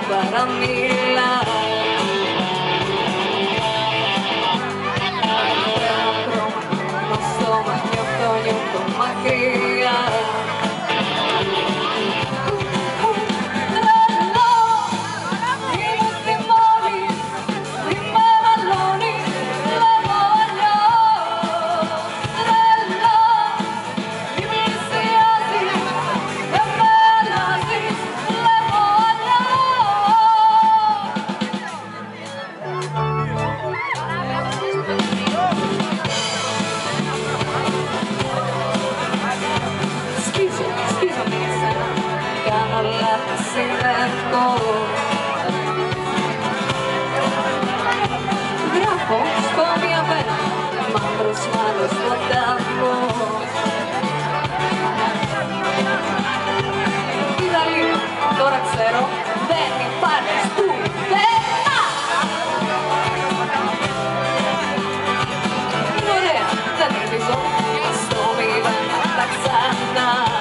barang milah αλλά θα συνεχώ Γράφω στο διαβέρα μαύρος μάλλον στο τάφο Είδα τώρα ξέρω δεν υπάρχει σπουδαίνα Είναι δεν ελπίζω στο τα